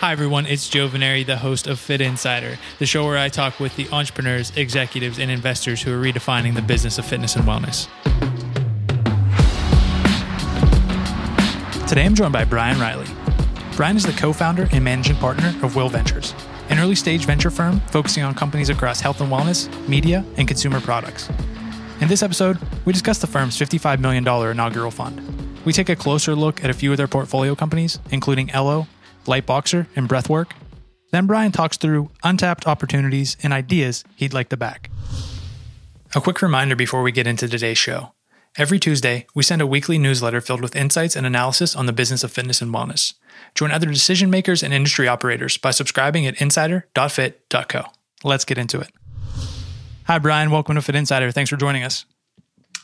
Hi, everyone. It's Joe Vennare, the host of Fitt Insider, the show where I talk with the entrepreneurs, executives, and investors who are redefining the business of fitness and wellness. Today, I'm joined by Brian Reilly. Brian is the co founder and managing partner of Will Ventures, an early stage venture firm focusing on companies across health and wellness, media, and consumer products. In this episode, we discuss the firm's $55 million inaugural fund. We take a closer look at a few of their portfolio companies, including Elo, Liteboxer, and Breathwork. Then Brian talks through untapped opportunities and ideas he'd like to back. A quick reminder before we get into today's show. Every Tuesday, we send a weekly newsletter filled with insights and analysis on the business of fitness and wellness. Join other decision makers and industry operators by subscribing at insider.fitt.co. Let's get into it. Hi, Brian. Welcome to Fitt Insider. Thanks for joining us.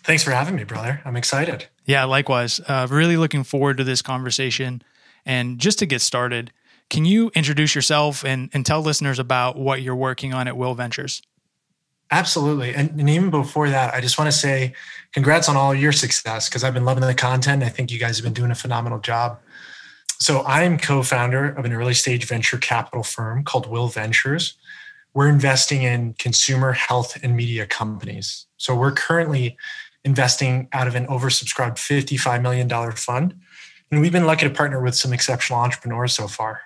Thanks for having me, brother. I'm excited. Yeah, likewise. Uh, really looking forward to this conversation. And just to get started, can you introduce yourself and, and tell listeners about what you're working on at Will Ventures? Absolutely. And, and even before that, I just want to say congrats on all your success because I've been loving the content. I think you guys have been doing a phenomenal job. So, I'm co founder of an early stage venture capital firm called Will Ventures. We're investing in consumer health and media companies. So, we're currently investing out of an oversubscribed $55 million fund and we've been lucky to partner with some exceptional entrepreneurs so far.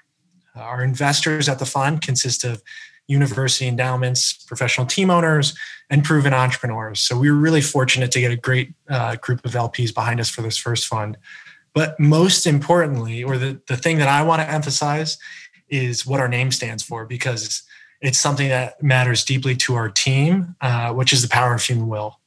Uh, our investors at the fund consist of university endowments, professional team owners, and proven entrepreneurs. So we were really fortunate to get a great uh, group of LPs behind us for this first fund. But most importantly, or the, the thing that I want to emphasize is what our name stands for, because it's something that matters deeply to our team, uh, which is the power of human will.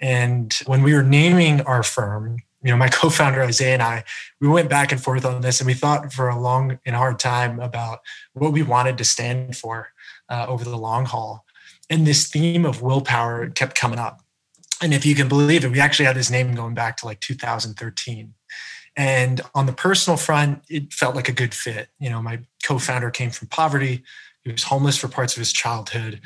And when we were naming our firm, you know, my co-founder Isaiah and I, we went back and forth on this, and we thought for a long and hard time about what we wanted to stand for uh, over the long haul. And this theme of willpower kept coming up. And if you can believe it, we actually had this name going back to like 2013. And on the personal front, it felt like a good fit. You know, my co-founder came from poverty. He was homeless for parts of his childhood.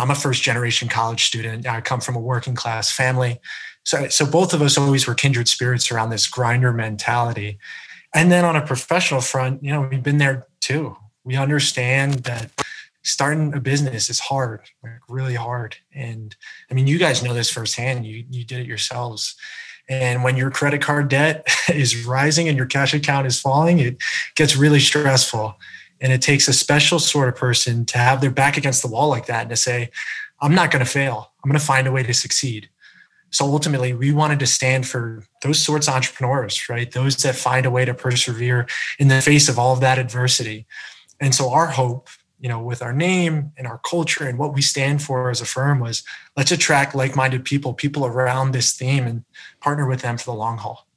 I'm a first generation college student. I come from a working class family. So, so both of us always were kindred spirits around this grinder mentality. And then on a professional front, you know, we've been there too. We understand that starting a business is hard, like really hard. And I mean, you guys know this firsthand. You you did it yourselves. And when your credit card debt is rising and your cash account is falling, it gets really stressful. And it takes a special sort of person to have their back against the wall like that and to say, I'm not going to fail. I'm going to find a way to succeed. So ultimately, we wanted to stand for those sorts of entrepreneurs, right? Those that find a way to persevere in the face of all of that adversity. And so our hope, you know, with our name and our culture and what we stand for as a firm was let's attract like-minded people, people around this theme and partner with them for the long haul.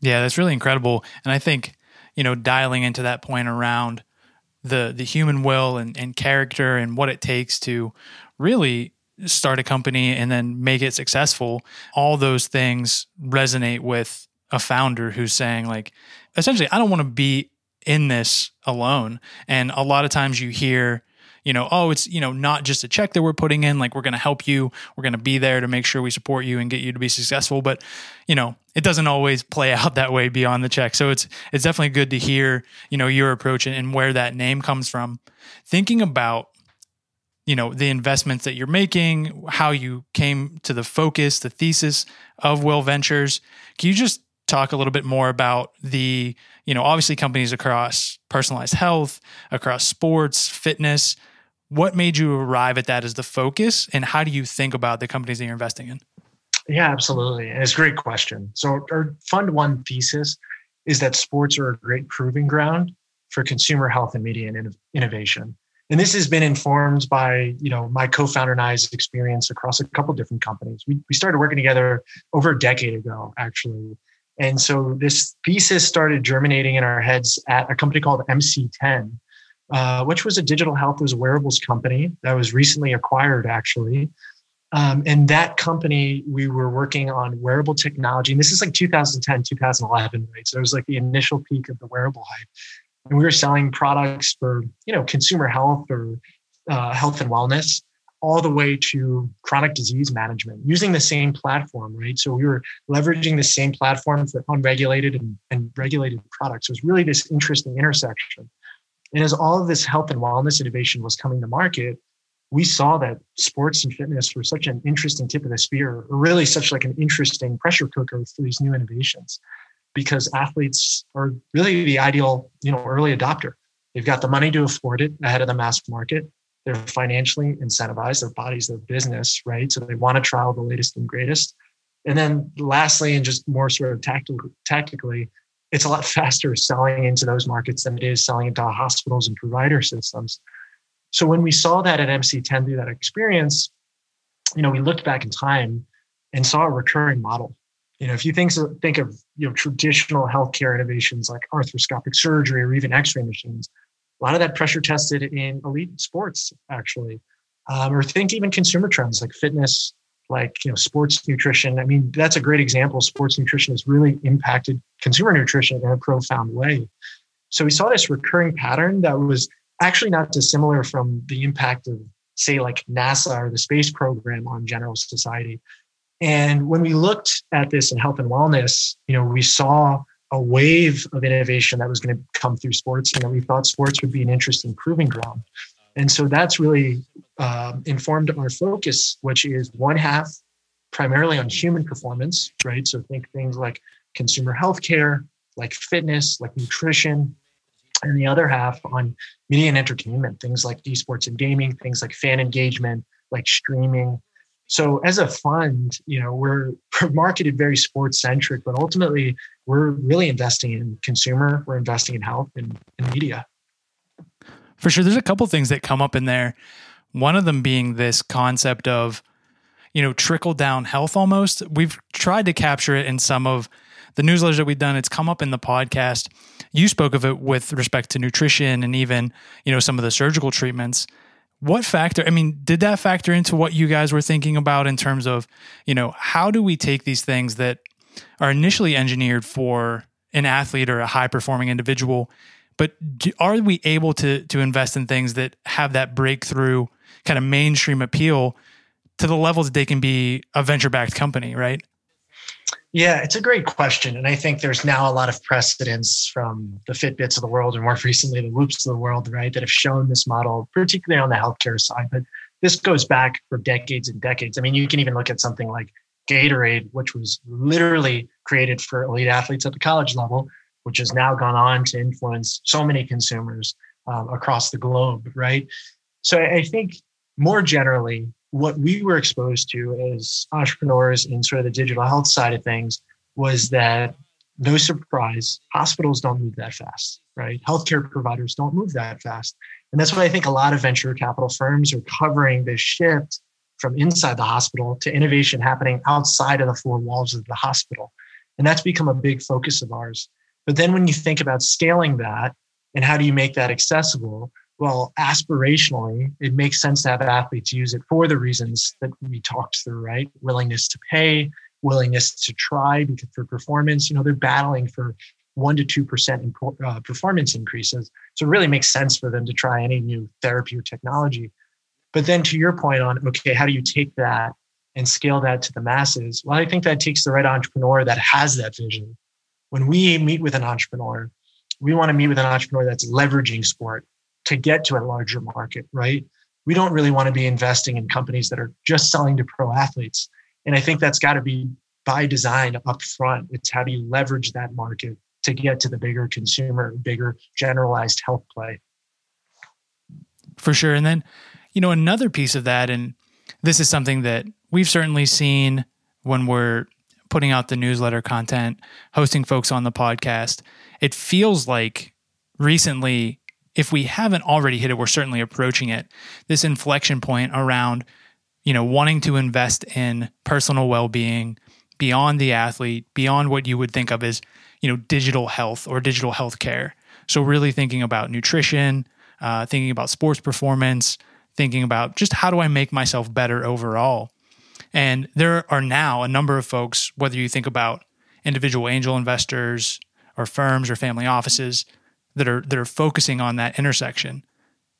Yeah, that's really incredible. And I think, you know, dialing into that point around the the human will and, and character and what it takes to really start a company and then make it successful, all those things resonate with a founder who's saying, like, essentially, I don't want to be in this alone. And a lot of times you hear, you know, oh, it's, you know, not just a check that we're putting in, like, we're going to help you, we're going to be there to make sure we support you and get you to be successful. But, you know, it doesn't always play out that way beyond the check. So it's, it's definitely good to hear, you know, your approach and where that name comes from. Thinking about you know the investments that you're making how you came to the focus the thesis of will ventures can you just talk a little bit more about the you know obviously companies across personalized health across sports fitness what made you arrive at that as the focus and how do you think about the companies that you're investing in? Yeah absolutely and it's a great question. So our fund one thesis is that sports are a great proving ground for consumer health and media and innovation. And this has been informed by you know my co-founder and i's experience across a couple different companies. We, we started working together over a decade ago actually. And so this thesis started germinating in our heads at a company called mc10 uh, which was a digital health was wearables company that was recently acquired actually. Um, and that company we were working on wearable technology. And this is like 2010 2011 right? So it was like the initial peak of the wearable hype. And we were selling products for you know consumer health or uh, health and wellness all the way to chronic disease management using the same platform right? So we were leveraging the same platform for unregulated and, and regulated products. So was really this interesting intersection And as all of this health and wellness innovation was coming to market, we saw that sports and fitness were such an interesting tip of the spear, or really such like an interesting pressure cooker for these new innovations, because athletes are really the ideal, you know, early adopter. They've got the money to afford it ahead of the mass market. They're financially incentivized. Their bodies, their business, right? So they want to trial the latest and greatest. And then lastly, and just more sort of tactical, tactically, it's a lot faster selling into those markets than it is selling into hospitals and provider systems. So when we saw that at MC10 through that experience, you know, we looked back in time and saw a recurring model. You know, if you think think of you know traditional healthcare innovations like arthroscopic surgery or even X-ray machines, a lot of that pressure tested in elite sports actually, um, or think even consumer trends like fitness, like you know sports nutrition. I mean, that's a great example. Sports nutrition has really impacted consumer nutrition in a profound way. So we saw this recurring pattern that was actually not dissimilar from the impact of, say, like NASA or the space program on general society. And when we looked at this in health and wellness, you know, we saw a wave of innovation that was going to come through sports. You know, we thought sports would be an interesting proving ground. And so that's really um, informed our focus, which is one half primarily on human performance, right? So think things like consumer healthcare, like fitness, like nutrition, and the other half on media and entertainment, things like esports and gaming, things like fan engagement, like streaming. So as a fund, you know, we're, marketed very sports centric, but ultimately we're really investing in consumer, we're investing in health and, and media. For sure. There's a couple things that come up in there. One of them being this concept of, you know, trickle down health almost. We've tried to capture it in some of the newsletters that we've done, it's come up in the podcast. You spoke of it with respect to nutrition and even, you know, some of the surgical treatments. What factor, I mean, did that factor into what you guys were thinking about in terms of, you know, how do we take these things that are initially engineered for an athlete or a high performing individual, but do, are we able to to invest in things that have that breakthrough kind of mainstream appeal to the level that they can be a venture backed company, right? Yeah, it's a great question. And I think there's now a lot of precedents from the Fitbits of the world and more recently the Whoops of the world, right, that have shown this model, particularly on the healthcare side. But this goes back for decades and decades. I mean, you can even look at something like Gatorade, which was literally created for elite athletes at the college level, which has now gone on to influence so many consumers um, across the globe, right? So I think more generally, what we were exposed to as entrepreneurs in sort of the digital health side of things was that no surprise, hospitals don't move that fast, right? Healthcare providers don't move that fast. And that's why I think a lot of venture capital firms are covering this shift from inside the hospital to innovation happening outside of the four walls of the hospital. And that's become a big focus of ours. But then when you think about scaling that and how do you make that accessible, well, aspirationally, it makes sense to have athletes use it for the reasons that we talked through, right? Willingness to pay, willingness to try because for performance, you know, they're battling for one to two percent in uh, performance increases. So it really makes sense for them to try any new therapy or technology. But then to your point on, okay, how do you take that and scale that to the masses? Well, I think that takes the right entrepreneur that has that vision. When we meet with an entrepreneur, we want to meet with an entrepreneur that's leveraging sport to get to a larger market, right? We don't really want to be investing in companies that are just selling to pro athletes. And I think that's got to be by design up front. It's how do you leverage that market to get to the bigger consumer, bigger generalized health play. For sure. And then, you know, another piece of that, and this is something that we've certainly seen when we're putting out the newsletter content, hosting folks on the podcast. It feels like recently if we haven't already hit it, we're certainly approaching it. This inflection point around, you know, wanting to invest in personal well-being beyond the athlete, beyond what you would think of as, you know, digital health or digital health care. So really thinking about nutrition, uh, thinking about sports performance, thinking about just how do I make myself better overall. And there are now a number of folks, whether you think about individual angel investors or firms or family offices, that are that are focusing on that intersection.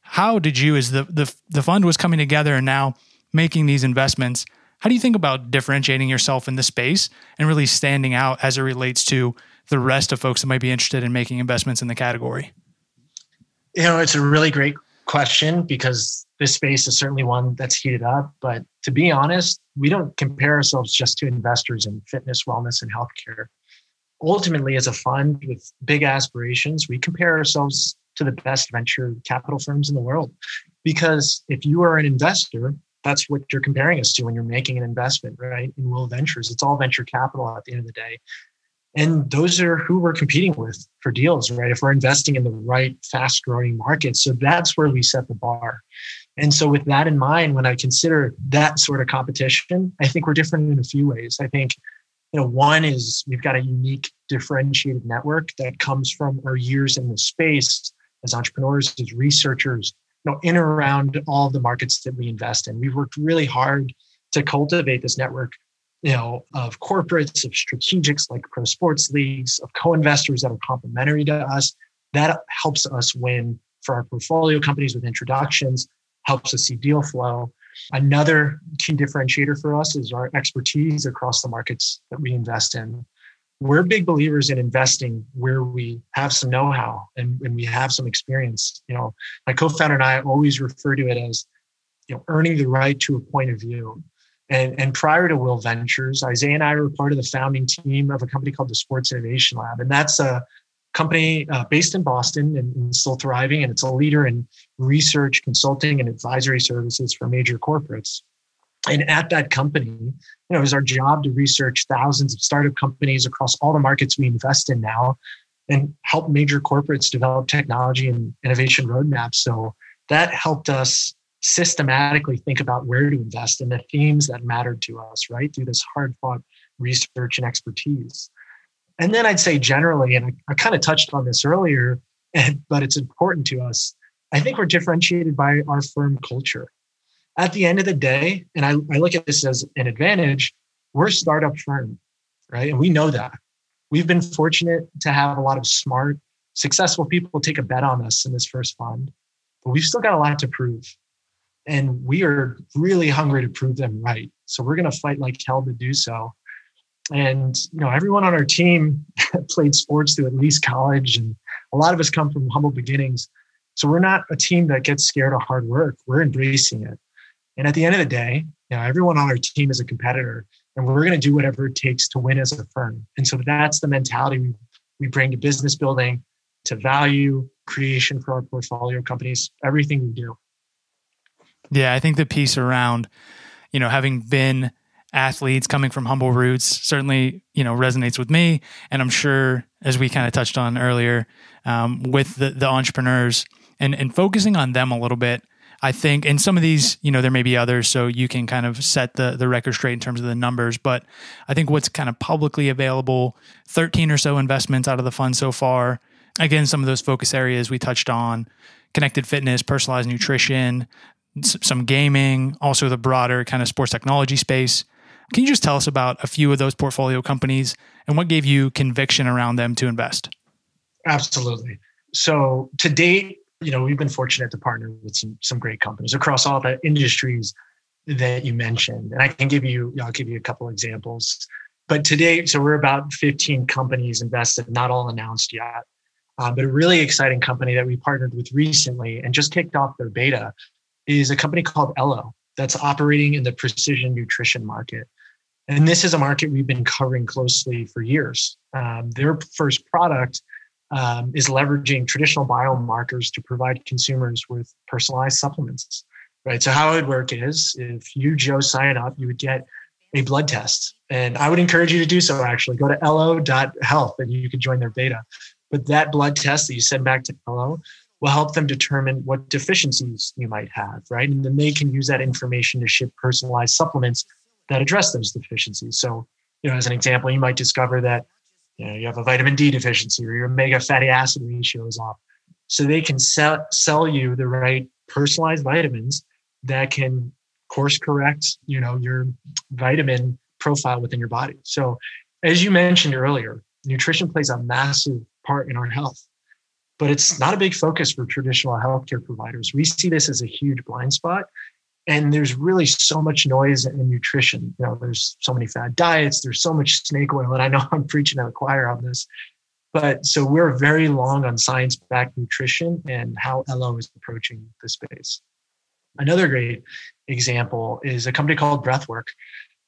How did you, as the the the fund was coming together and now making these investments, how do you think about differentiating yourself in the space and really standing out as it relates to the rest of folks that might be interested in making investments in the category? You know, it's a really great question because this space is certainly one that's heated up. But to be honest, we don't compare ourselves just to investors in fitness, wellness, and healthcare. Ultimately, as a fund with big aspirations, we compare ourselves to the best venture capital firms in the world. Because if you are an investor, that's what you're comparing us to when you're making an investment, right? In Will Ventures, it's all venture capital at the end of the day. And those are who we're competing with for deals, right? If we're investing in the right fast growing market. So that's where we set the bar. And so, with that in mind, when I consider that sort of competition, I think we're different in a few ways. I think, you know, one is we've got a unique, differentiated network that comes from our years in the space as entrepreneurs, as researchers, you know, in and around all the markets that we invest in. We've worked really hard to cultivate this network, you know, of corporates, of strategics like pro sports leagues, of co-investors that are complementary to us. That helps us win for our portfolio companies with introductions, helps us see deal flow. Another key differentiator for us is our expertise across the markets that we invest in we're big believers in investing where we have some know-how and, and we have some experience. You know, my co-founder and I always refer to it as, you know, earning the right to a point of view. And, and prior to Will Ventures, Isaiah and I were part of the founding team of a company called the Sports Innovation Lab. And that's a company uh, based in Boston and, and still thriving. And it's a leader in research, consulting, and advisory services for major corporates. And at that company, you know, it was our job to research thousands of startup companies across all the markets we invest in now and help major corporates develop technology and innovation roadmaps. So that helped us systematically think about where to invest and the themes that mattered to us, right? Through this hard fought research and expertise. And then I'd say generally, and I, kind of touched on this earlier, but it's important to us. I think we're differentiated by our firm culture at the end of the day, and I, I look at this as an advantage, we're a startup firm, right? And we know that. We've been fortunate to have a lot of smart, successful people take a bet on us in this first fund, but we've still got a lot to prove. And we are really hungry to prove them right. So we're going to fight like hell to do so. And you know, everyone on our team played sports through at least college, and a lot of us come from humble beginnings. So we're not a team that gets scared of hard work. We're embracing it. And at the end of the day, you know, everyone on our team is a competitor, and we're going to do whatever it takes to win as a firm. And so that's the mentality we, we bring to business building, to value creation for our portfolio companies, everything we do. Yeah, I think the piece around, you know, having been athletes coming from humble roots certainly, you know, resonates with me. And I'm sure, as we kind of touched on earlier, um, with the, the entrepreneurs and, and focusing on them a little bit, I think, and some of these, you know, there may be others, so you can kind of set the the record straight in terms of the numbers. But I think what's kind of publicly available, 13 or so investments out of the fund so far. Again, some of those focus areas we touched on: connected fitness, personalized nutrition, some gaming, also the broader kind of sports technology space. Can you just tell us about a few of those portfolio companies and what gave you conviction around them to invest? Absolutely. So to date, you know, we've been fortunate to partner with some some great companies across all the industries that you mentioned. And I can give you, I'll give you a couple examples. But today, so we're about 15 companies invested, not all announced yet. Um, but a really exciting company that we partnered with recently and just kicked off their beta is a company called Elo that's operating in the precision nutrition market. And this is a market we've been covering closely for years. Um, their first product um, is leveraging traditional biomarkers to provide consumers with personalized supplements. Right. So how it would work is if you Joe sign up, you would get a blood test, and I would encourage you to do so. Actually, go to elo.health and you can join their beta. But that blood test that you send back to Elo will help them determine what deficiencies you might have, right? And then they can use that information to ship personalized supplements that address those deficiencies. So, you know, as an example, you might discover that you know you have a vitamin D deficiency or your omega fatty acid ratio is off. So they can sell sell you the right personalized vitamins that can course correct, you know, your vitamin profile within your body. So as you mentioned earlier, nutrition plays a massive part in our health, but it's not a big focus for traditional healthcare providers. We see this as a huge blind spot and there's really so much noise in nutrition. You know, there's so many fad diets, there's so much snake oil, and I know I'm preaching to the choir on this, But so we're very long on science backed nutrition and how Elo is approaching the space. Another great example is a company called Breathwork,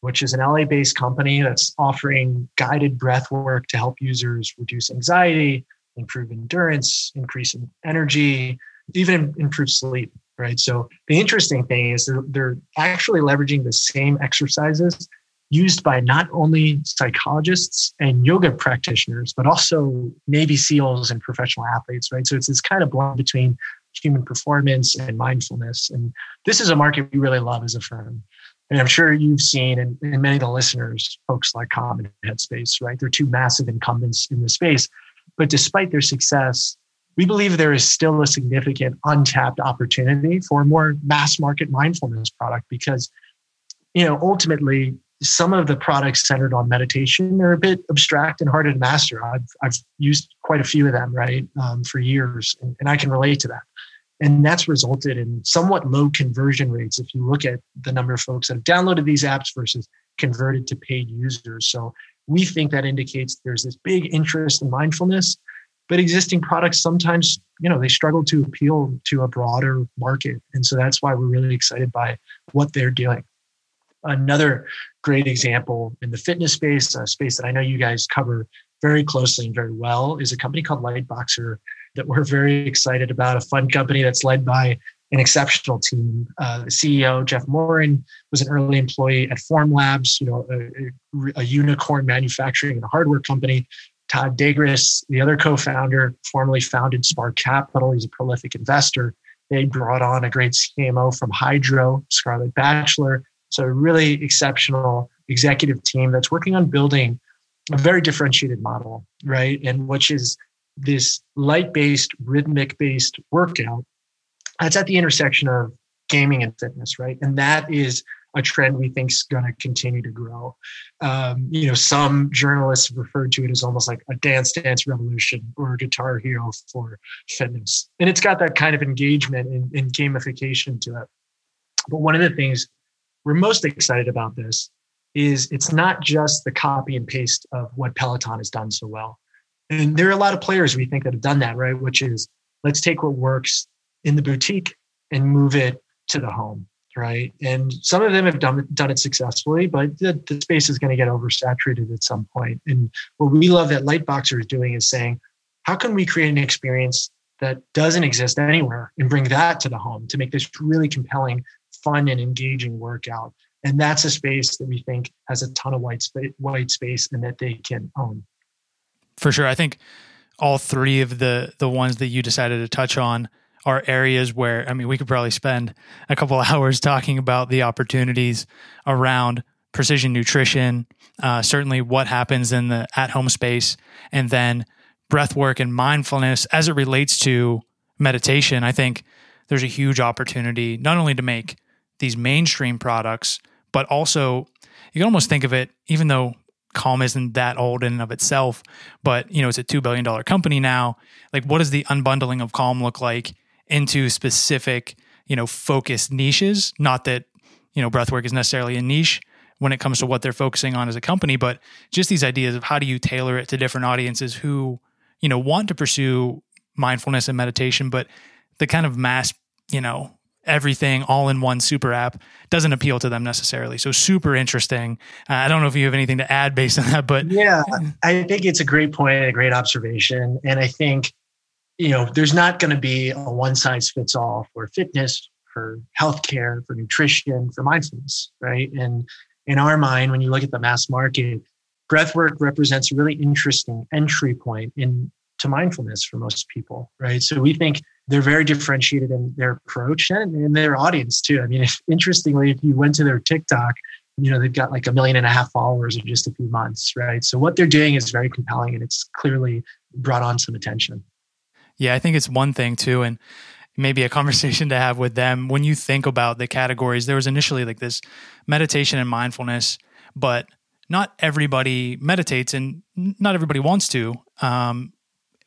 which is an LA based company that's offering guided breath work to help users reduce anxiety, improve endurance, increase energy, even improve sleep. Right. So the interesting thing is they're, they're actually leveraging the same exercises used by not only psychologists and yoga practitioners, but also Navy SEALs and professional athletes, right? So it's this kind of blend between human performance and mindfulness. And this is a market we really love as a firm. And I'm sure you've seen, and, and many of the listeners, folks like and Headspace, right? They're two massive incumbents in the space. But despite their success, we believe there is still a significant untapped opportunity for a more mass market mindfulness product because, you know, ultimately some of the products centered on meditation are a bit abstract and hard to master. I've, I've used quite a few of them, right, um, for years, and, and I can relate to that. And that's resulted in somewhat low conversion rates if you look at the number of folks that have downloaded these apps versus converted to paid users. So we think that indicates there's this big interest in mindfulness, but existing products sometimes, you know, they struggle to appeal to a broader market. And so that's why we're really excited by what they're doing. Another great example in the fitness space, a space that I know you guys cover very closely and very well, is a company called Liteboxer that we're very excited about. A fun company that's led by an exceptional team. Uh, the CEO Jeff Morin was an early employee at Formlabs, you know, a, a unicorn manufacturing and hardware company. Todd Dagres, the other co-founder, formerly founded Spark Capital. He's a prolific investor. They brought on a great CMO from Hydrow, Scarlett Batchelor, so, a really exceptional executive team that's working on building a very differentiated model, right? And which is this light based, rhythmic based workout that's at the intersection of gaming and fitness, right? And that is a trend we think is going to continue to grow. Um, you know, some journalists referred to it as almost like a dance dance revolution or a guitar hero for fitness. And it's got that kind of engagement and, and gamification to it. But one of the things we're most excited about this is it's not just the copy and paste of what Peloton has done so well. And there are a lot of players we think that have done that, right? Which is let's take what works in the boutique and move it to the home, right? And some of them have done, done it successfully, but the, the space is going to get oversaturated at some point. And what we love that Liteboxer is doing is saying, how can we create an experience that doesn't exist anywhere and bring that to the home to make this really compelling fun and engaging workout. And that's a space that we think has a ton of white white space and that they can own. For sure. I think all three of the the ones that you decided to touch on are areas where I mean we could probably spend a couple hours talking about the opportunities around precision nutrition, uh, certainly what happens in the at home space, and then breath work and mindfulness as it relates to meditation. I think there's a huge opportunity not only to make these mainstream products, but also you can almost think of it, even though Calm isn't that old in and of itself, but you know, it's a two billion dollar company now. Like what does the unbundling of Calm look like into specific, you know, focused niches? Not that, you know, breathwork is necessarily a niche when it comes to what they're focusing on as a company, but just these ideas of how do you tailor it to different audiences who, you know, want to pursue mindfulness and meditation, but the kind of mass, you know, everything all in one super app doesn't appeal to them necessarily. So super interesting. Uh, I don't know if you have anything to add based on that, but yeah, I think it's a great point point, a great observation. And I think, you know, there's not going to be a one size fits all for fitness, for healthcare, for nutrition, for mindfulness, right? And in our mind, when you look at the mass market, breathwork represents a really interesting entry point into mindfulness for most people, right? So we think they're very differentiated in their approach and in their audience too. I mean, if, interestingly, if you went to their TikTok, you know, they've got like a million and a half followers in just a few months, right? So what they're doing is very compelling and it's clearly brought on some attention. Yeah, I think it's one thing too. And maybe a conversation to have with them when you think about the categories. There was initially like this meditation and mindfulness, but not everybody meditates and not everybody wants to. Um,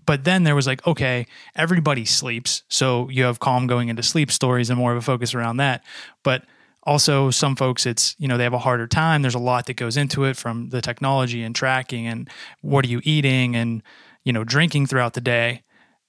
but then there was like, okay, everybody sleeps. So you have calm going into sleep stories and more of a focus around that. But also some folks it's you know they have a harder time there's a lot that goes into it from the technology and tracking and what are you eating and you know, drinking throughout the day.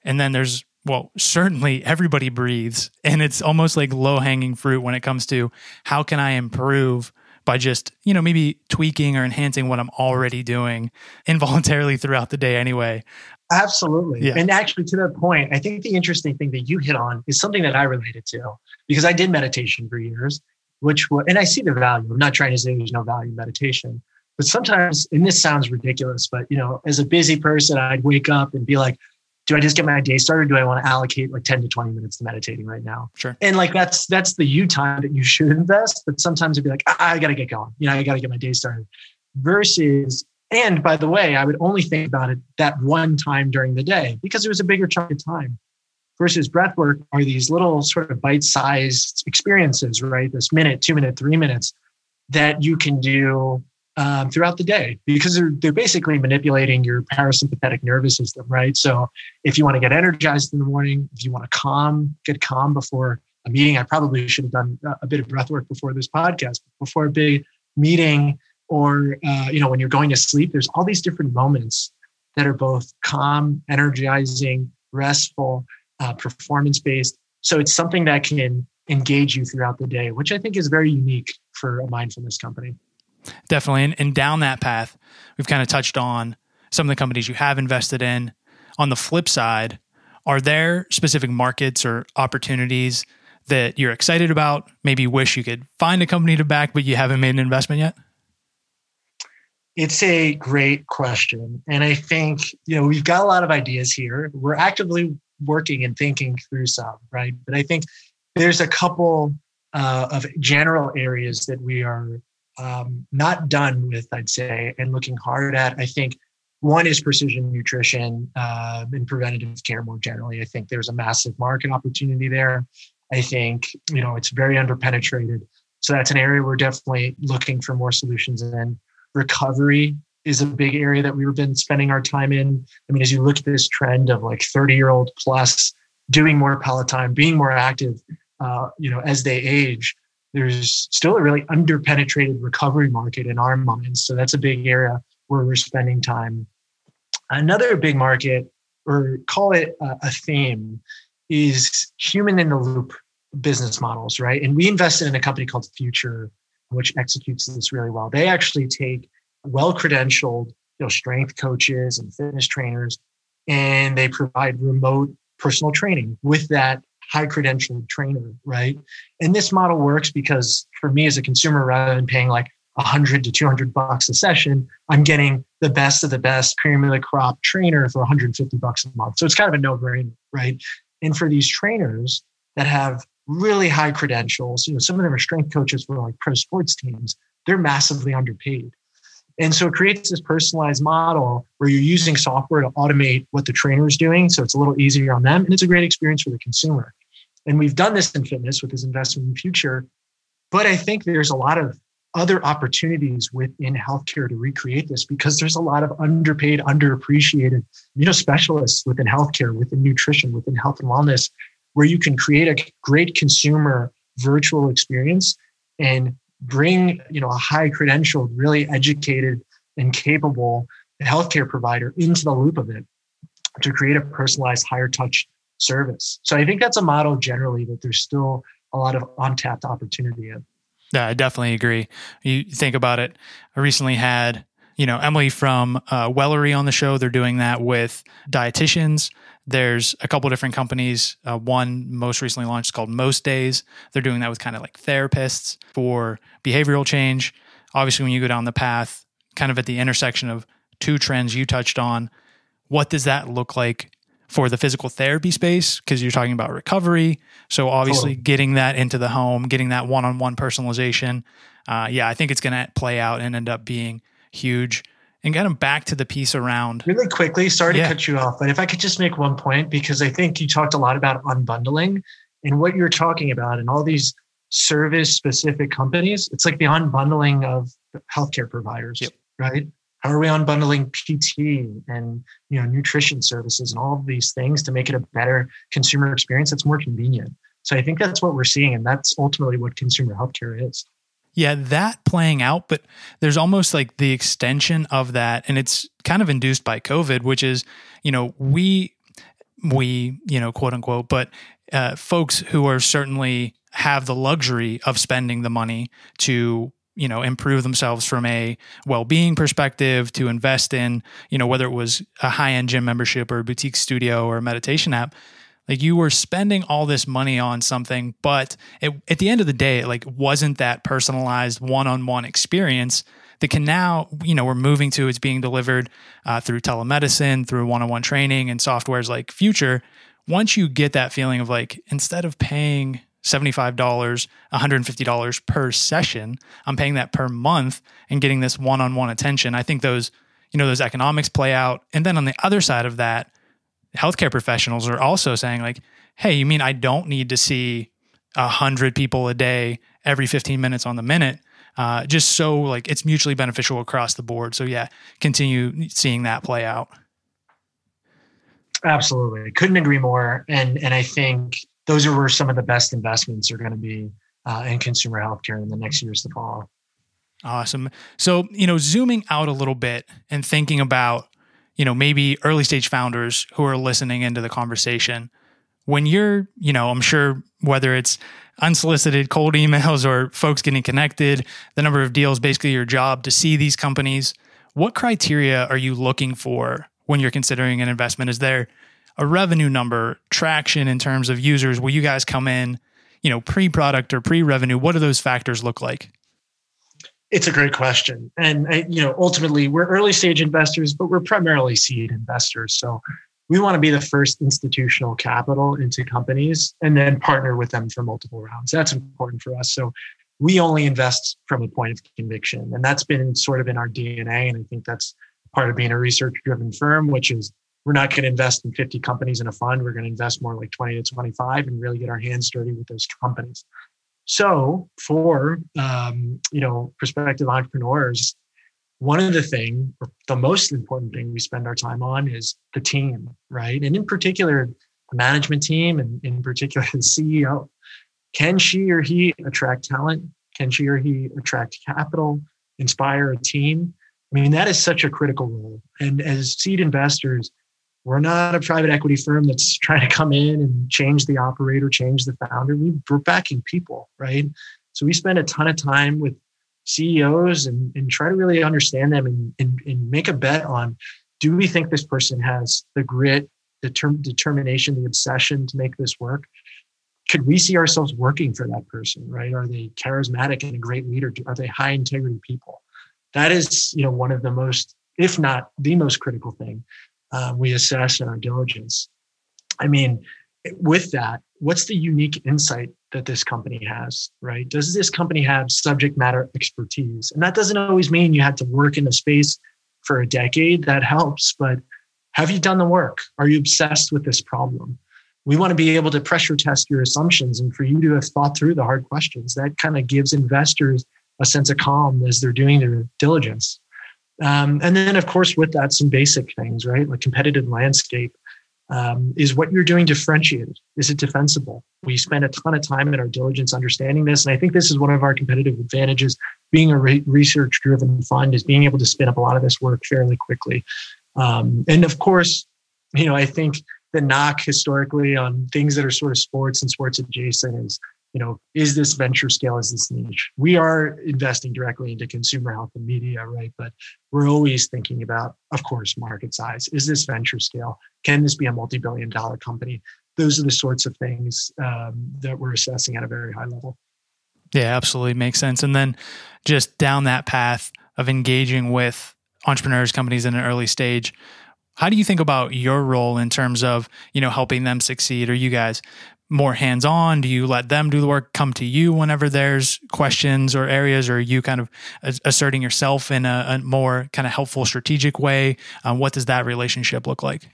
And then there's, well, certainly everybody breathes. And it's almost like low hanging fruit when it comes to how can I improve by just, you know, maybe tweaking or enhancing what I'm already doing involuntarily throughout the day anyway. Absolutely. Yeah. And actually, to that point, I think the interesting thing that you hit on is something that I related to because I did meditation for years, which, and I see the value. I'm not trying to say there's no value in meditation, but sometimes, and this sounds ridiculous, but, you know, as a busy person, I'd wake up and be like, do I just get my day started? Do I want to allocate like 10 to 20 minutes to meditating right now? Sure. And like that's that's the you time that you should invest. But sometimes it'd be like, I gotta get going. You know, I gotta get my day started. Versus, and by the way, I would only think about it that one time during the day because it was a bigger chunk of time. Versus breath work are these little sort of bite-sized experiences, right? This minute, two minute, three minutes that you can do um, throughout the day because they're, they're basically manipulating your parasympathetic nervous system, right? So if you want to get energized in the morning, if you want to calm, get calm before a meeting, I probably should have done a bit of breath work before this podcast, before a big meeting, or uh, you know when you're going to sleep. There's all these different moments that are both calm, energizing, restful, uh, performance based. So it's something that can engage you throughout the day, which I think is very unique for a mindfulness company. Definitely. And, and down that path, we've kind of touched on some of the companies you have invested in. On the flip side, are there specific markets or opportunities that you're excited about? Maybe wish you could find a company to back, but you haven't made an investment yet? It's a great question. And I think, you know, we've got a lot of ideas here. We're actively working and thinking through some, right? But I think there's a couple uh, of general areas that we are um, not done with, I'd say, and looking hard at. I think one is precision nutrition uh, and preventative care more generally. I think there's a massive market opportunity there. I think you know it's very underpenetrated, so that's an area we're definitely looking for more solutions in. Recovery is a big area that we've been spending our time in. I mean, as you look at this trend of like 30 year old plus doing more Peloton, being more active, uh, you know, as they age, there's still a really underpenetrated recovery market in our minds. So that's a big area where we're spending time. Another big market, or call it a, theme, is human in the loop business models, right? And we invested in a company called Future, which executes this really well. They actually take well credentialed, you know, strength coaches and fitness trainers, and they provide remote personal training with that high credentialed trainer, right? And this model works because for me as a consumer, rather than paying like 100 to 200 bucks a session, I'm getting the best of the best cream of the crop trainer for 150 bucks a month. So it's kind of a no brainer, right? And for these trainers that have really high credentials, you know, some of them are strength coaches for like pro sports teams, they're massively underpaid. And so it creates this personalized model where you're using software to automate what the trainer is doing. So it's a little easier on them and it's a great experience for the consumer. And we've done this in fitness with this investment in future. But I think there's a lot of other opportunities within healthcare to recreate this because there's a lot of underpaid, underappreciated, you know, specialists within healthcare, within nutrition, within health and wellness, where you can create a great consumer virtual experience and bring you know a high credentialed really educated and capable healthcare provider into the loop of it to create a personalized higher touch service so i think that's a model generally that there's still a lot of untapped opportunity in yeah i definitely agree you think about it i recently had you know emily from uh, Wellory on the show they're doing that with dietitians there's a couple different companies. Uh, one most recently launched called Most Days. They're doing that with kind of like therapists for behavioral change. Obviously, when you go down the path, kind of at the intersection of two trends you touched on, what does that look like for the physical therapy space? Because you're talking about recovery. So, obviously, totally. getting that into the home, getting that one on one personalization. Uh, yeah, I think it's going to play out and end up being huge and get them back to the piece around. Really quickly, sorry to cut you off, but if I could just make one point, because I think you talked a lot about unbundling and what you're talking about and all these service specific companies, it's like the unbundling of healthcare providers, yep. right? How are we unbundling PT and you know nutrition services and all of these things to make it a better consumer experience that's more convenient? So I think that's what we're seeing, and that's ultimately what consumer healthcare is. Yeah, that playing out, but there's almost like the extension of that, and it's kind of induced by COVID, which is, you know, we, we, you know, quote unquote, but uh, folks who are certainly have the luxury of spending the money to you know improve themselves from a well-being perspective to invest in you know whether it was a high-end gym membership or a boutique studio or a meditation app like you were spending all this money on something, but it, at the end of the day, it like wasn't that personalized one-on-one experience that can now, you know, we're moving to it's being delivered uh, through telemedicine, through one-on-one training and softwares like Future. Once you get that feeling of like, instead of paying $75, $150 per session, I'm paying that per month and getting this one-on-one attention. I think those, you know, those economics play out. And then on the other side of that, healthcare professionals are also saying like, hey, you mean I don't need to see a hundred people a day every 15 minutes on the minute? Uh, just so like it's mutually beneficial across the board. So yeah, continue seeing that play out. Absolutely, couldn't agree more. And and I think those are where some of the best investments are going to be uh, in consumer healthcare in the next years to follow. Awesome. So you know, zooming out a little bit and thinking about you know, maybe early stage founders who are listening into the conversation, when you're, you know, I'm sure whether it's unsolicited cold emails or folks getting connected, the number of deals, basically your job to see these companies, what criteria are you looking for when you're considering an investment? Is there a revenue number, traction in terms of users? Will you guys come in, you know, pre product or pre revenue? What do those factors look like? It's a great question, and you know, ultimately, we're early stage investors, but we're primarily seed investors. So we want to be the first institutional capital into companies, and then partner with them for multiple rounds. That's important for us. So we only invest from a point of conviction, and that's been sort of in our DNA. And I think that's part of being a research-driven firm, which is we're not going to invest in 50 companies in a fund. We're going to invest more like 20 to 25 and really get our hands dirty with those companies. So for um, you know prospective entrepreneurs, one of the thing, the most important thing we spend our time on is the team, right? And in particular, the management team, and in particular the CEO. Can she or he attract talent? Can she or he attract capital? Inspire a team? I mean, that is such a critical role. And as seed investors, we're not a private equity firm that's trying to come in and change the operator, change the founder. We're backing people, right? So we spend a ton of time with CEOs and, and try to really understand them and, and, and make a bet on do we think this person has the grit, the term, determination, the obsession to make this work? Could we see ourselves working for that person, right? Are they charismatic and a great leader? Are they high integrity people? That is, you know, one of the most, if not the most critical thing uh, we assess in our diligence. I mean, with that, what's the unique insight that this company has, right? Does this company have subject matter expertise? And that doesn't always mean you had to work in a space for a decade. That helps, but have you done the work? Are you obsessed with this problem? We want to be able to pressure test your assumptions and for you to have thought through the hard questions. That kind of gives investors a sense of calm as they're doing their diligence. Um, and then, of course, with that, some basic things, right? Like competitive landscape. Um, is what you're doing differentiated? Is it defensible? We spend a ton of time in our diligence understanding this. And I think this is one of our competitive advantages. Being a re- research driven fund is being able to spin up a lot of this work fairly quickly. Um, and of course, you know, I think the knock historically on things that are sort of sports and sports adjacent is you know, is this venture scale? Is this niche? We are investing directly into consumer health and media, right? But we're always thinking about, of course, market size. Is this venture scale? Can this be a multi billion dollar company? Those are the sorts of things um, that we're assessing at a very high level. Yeah, absolutely makes sense. And then just down that path of engaging with entrepreneurs, companies in an early stage, how do you think about your role in terms of you know helping them succeed or you guys more hands on? Do you let them do the work, come to you whenever there's questions or areas, or are you kind of asserting yourself in a, a more kind of helpful, strategic way? Um, what does that relationship look like?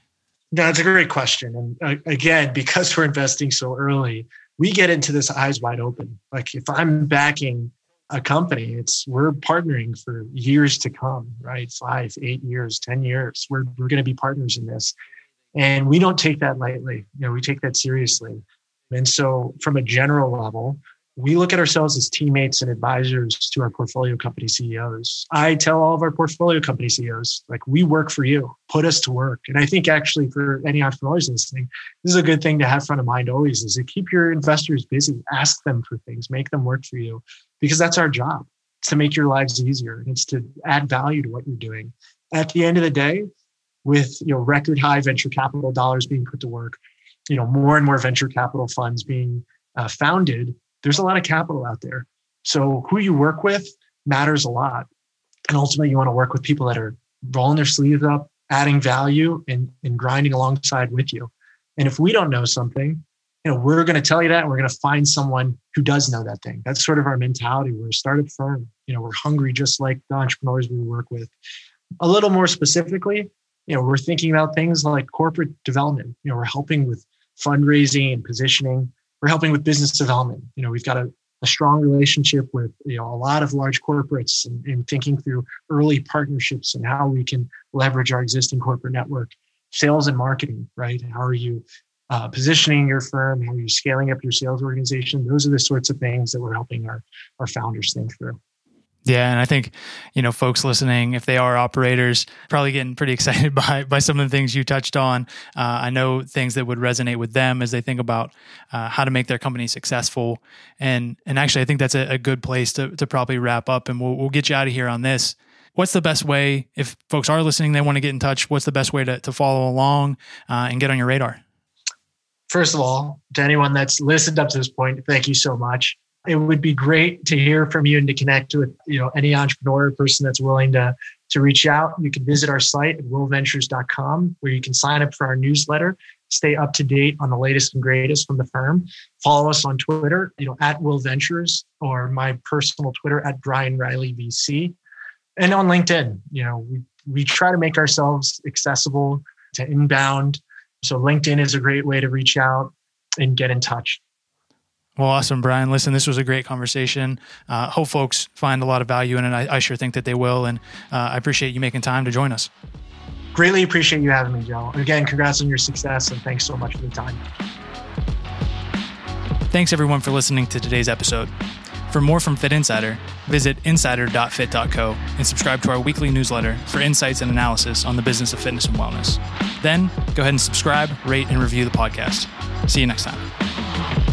No, that's a great question. And uh, again, because we're investing so early, we get into this eyes wide open. Like if I'm backing a company, it's we're partnering for years to come, right? Five, eight years, 10 years. We're, we're going to be partners in this. And we don't take that lightly. You know, we take that seriously. And so, from a general level, we look at ourselves as teammates and advisors to our portfolio company CEOs. I tell all of our portfolio company CEOs, like, we work for you, put us to work. And I think actually for any entrepreneurs listening, this is a good thing to have front of mind always is to keep your investors busy, ask them for things, make them work for you, because that's our job. It's to make your lives easier and it's to add value to what you're doing. At the end of the day, with you know record high venture capital dollars being put to work, you know more and more venture capital funds being uh, founded there's a lot of capital out there. So who you work with matters a lot. And ultimately, you want to work with people that are rolling their sleeves up, adding value, and, and grinding alongside with you. And if we don't know something, you know, we're going to tell you that, and we're going to find someone who does know that thing. That's sort of our mentality. We're a startup firm. You know, we're hungry just like the entrepreneurs we work with. A little more specifically, you know, we're thinking about things like corporate development. You know, we're helping with fundraising and positioning we're helping with business development. You know, we've got a, a strong relationship with you know a lot of large corporates and, and, thinking through early partnerships and how we can leverage our existing corporate network. Sales and marketing, right? How are you uh, positioning your firm? How are you scaling up your sales organization? Those are the sorts of things that we're helping our our founders think through. Yeah, and I think you know folks listening, if they are operators, probably getting pretty excited by by some of the things you touched on. Uh, I know things that would resonate with them as they think about uh, how to make their company successful. And and actually, I think that's a, a good place to to probably wrap up. And we'll we'll get you out of here on this. What's the best way if folks are listening, they want to get in touch? What's the best way to to follow along uh, and get on your radar? First of all, to anyone that's listened up to this point, thank you so much it would be great to hear from you and to connect with you know any entrepreneur person that's willing to to reach out. You can visit our site at willventures.com where you can sign up for our newsletter. Stay up to date on the latest and greatest from the firm. Follow us on twitter you know at will ventures or my personal twitter at brian reilly vc and on linkedin you know we, we try to make ourselves accessible to inbound. So linkedin is a great way to reach out and get in touch well, awesome, Brian. Listen, this was a great conversation. Uh, hope folks find a lot of value in it. I, I sure think that they will. And uh, I appreciate you making time to join us. Greatly appreciate you having me, Joe. Again, congrats on your success and thanks so much for the time. Thanks, everyone, for listening to today's episode. For more from Fitt Insider, visit insider.fitt.co and subscribe to our weekly newsletter for insights and analysis on the business of fitness and wellness. Then go ahead and subscribe, rate, and review the podcast. See you next time.